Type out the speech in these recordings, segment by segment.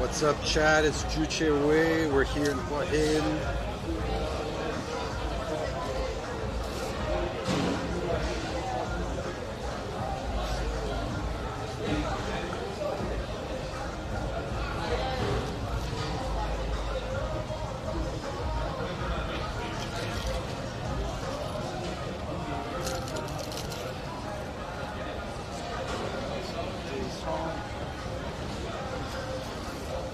What's up, Chad? It's Juche Way. We're here in Hua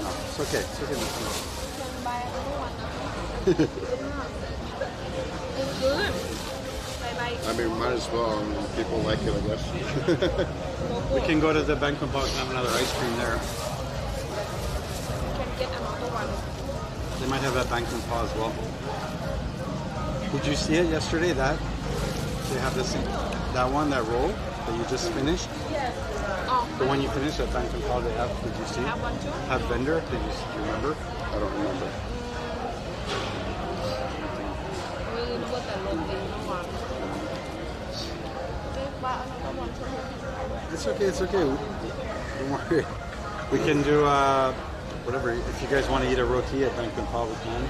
No, it's okay. It's okay. Miss Lee. can buy another one it's good bye bye I mean, might as well. I mean, people like it, I guess. We can go to the banquet park and have another ice cream there. can get another one They might have a banquet paw as well. Did you see it yesterday? That they have this, that one, that roll that you just finished. oh so when you finish at Phantom Call they have, did you see? Have vendor? Did you, do you remember? I don't remember. It's okay, it's okay. Don't worry. We can do uh, whatever. If you guys want to eat a roti at Banquet Paul, we can.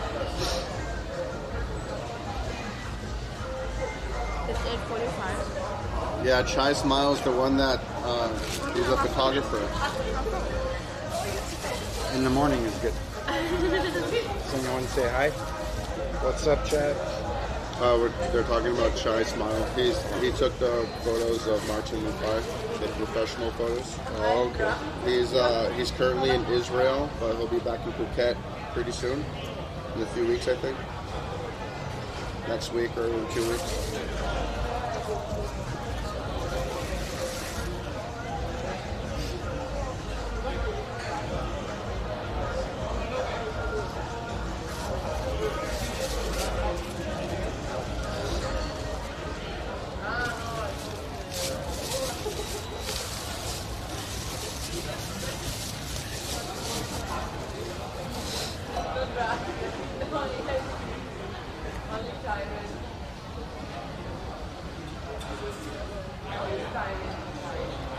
It's 8.45. Yeah, Chai Smile's the one that uh, he's a photographer. In the morning is good. so you want to say hi? What's up, Chad? Uh, we're, they're talking about Chai Smile. He's he took the photos of Martin Luther, the professional photos. Oh, okay. He's uh, he's currently in Israel, but he'll be back in Phuket pretty soon, in a few weeks, I think. Next week or in two weeks.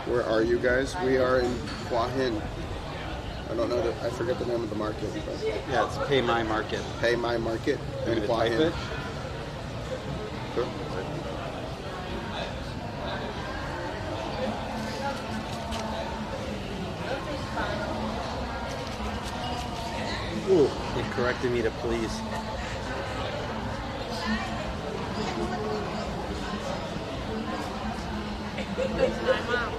Where are you guys? We are in Hua Hin. I don't know the, I forget the name of the market. But Yeah, it's Pay My Market. Pay My Market in Hua Hin. Sure. Ooh, corrected me to please. ตื่นช้ามาก